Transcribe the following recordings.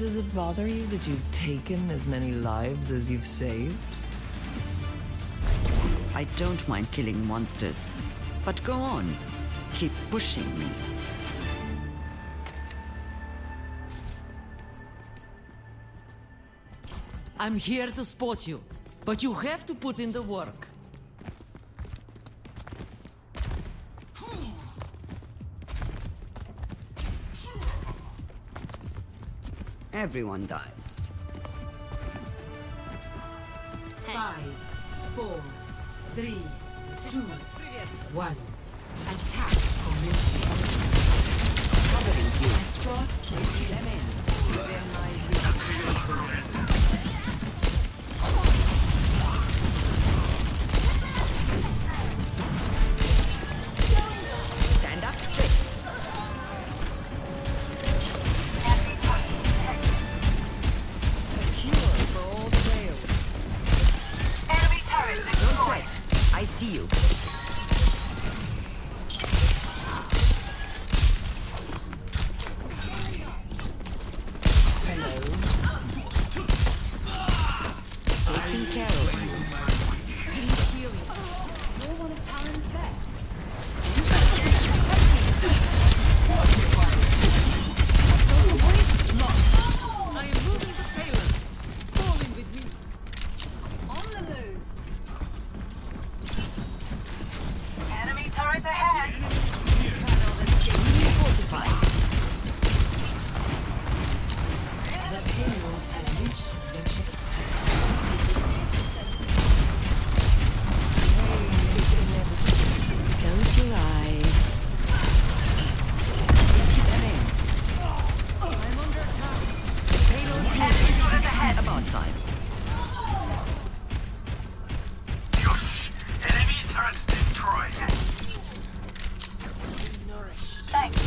Does it bother you that you've taken as many lives as you've saved? I don't mind killing monsters, but go on. Keep pushing me. I'm here to support you, but you have to put in the work. Everyone dies. Five, four, three, two, one. Attack commencing. Covering you. Escort Them in. They're my I see you. Time. Enemy turret destroyed. Thanks.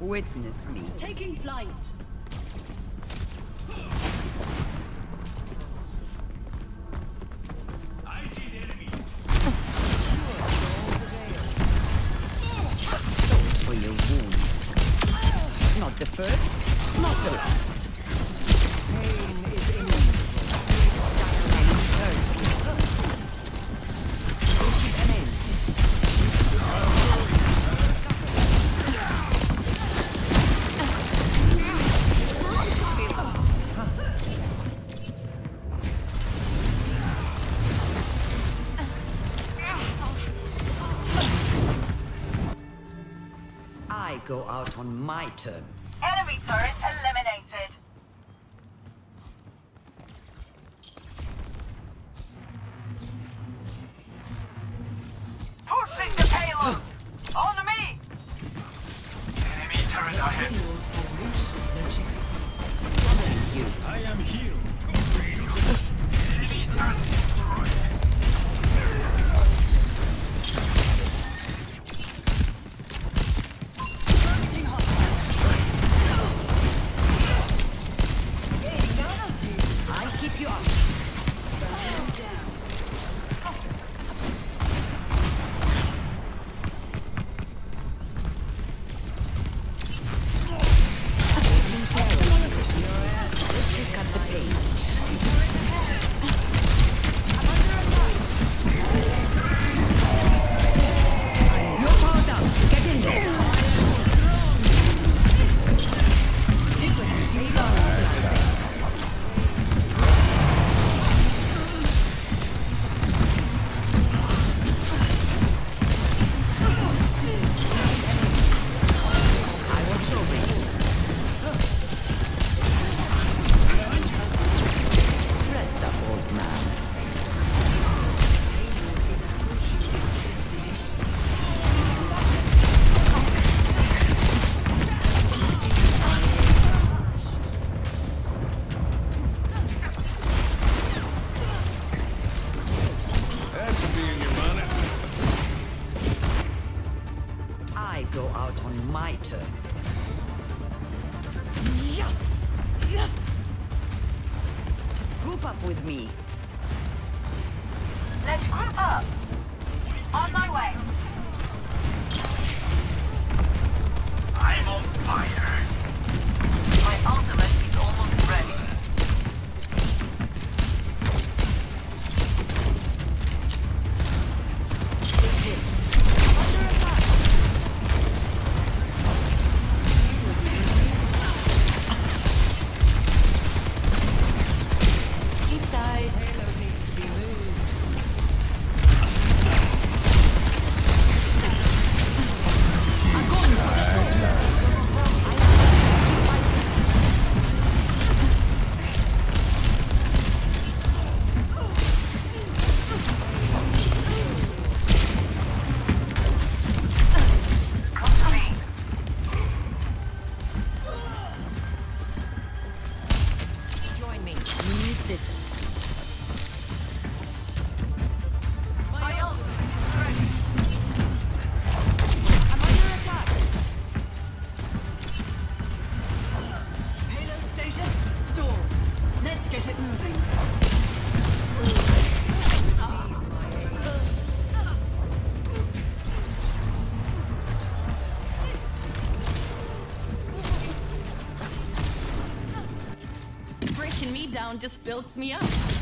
Witness me. Taking flight. Go out on my terms. Up with me. Let's group up. On my way. Down just builds me up.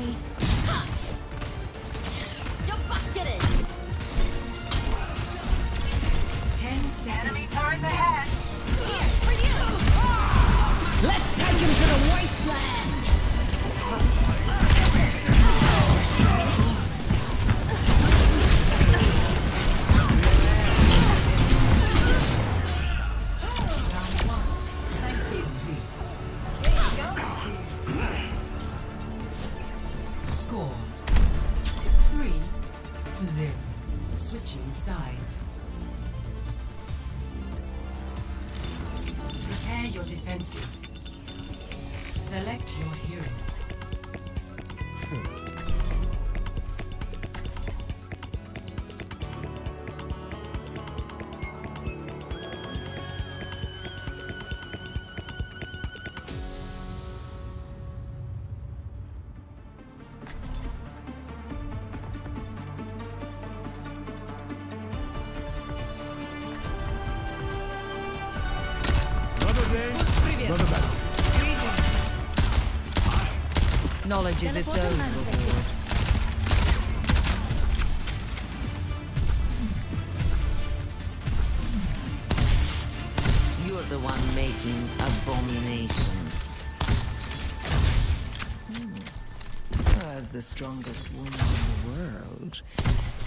Me. Knowledge is its own reward. You're the one making abominations. Hmm. As the strongest woman in the world,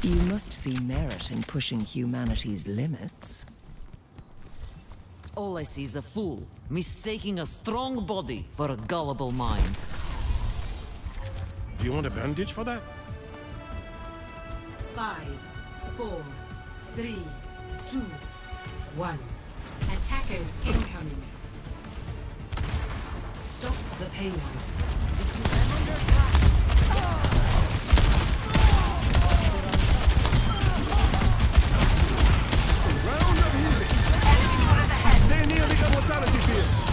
You must see merit in pushing humanity's limits. All I see is a fool, mistaking a strong body for a gullible mind. Do you want a bandage for that? Five, four, three, two, one. Attackers incoming. Stop the payload. Round of healing. Stay near the immortality field.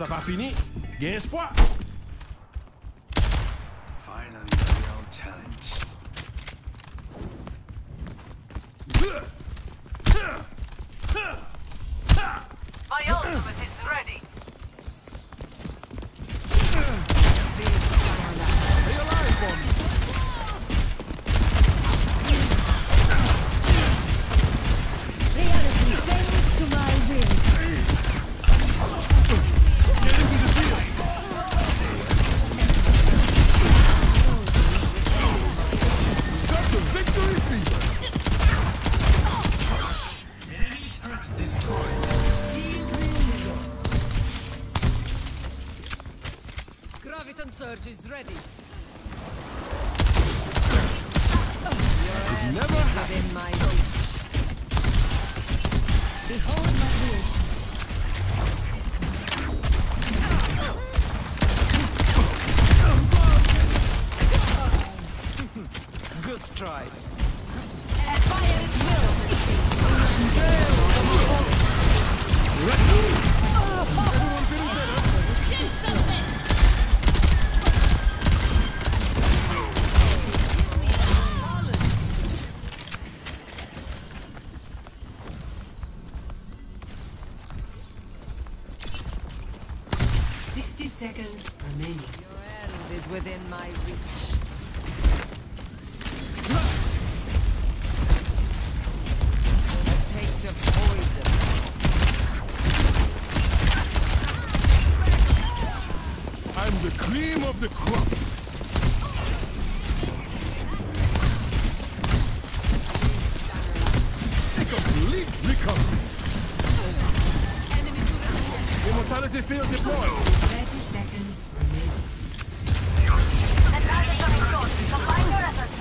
Ça pas fini. Gain espoir. Graviton Surge is ready. Never happen. My. Behold my will. Good stride. Everyone cream of the crop. A complete recovery. Immortality field deployed. Thirty seconds remaining. Attackers coming close. Combine your efforts.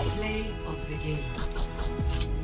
Play of the game.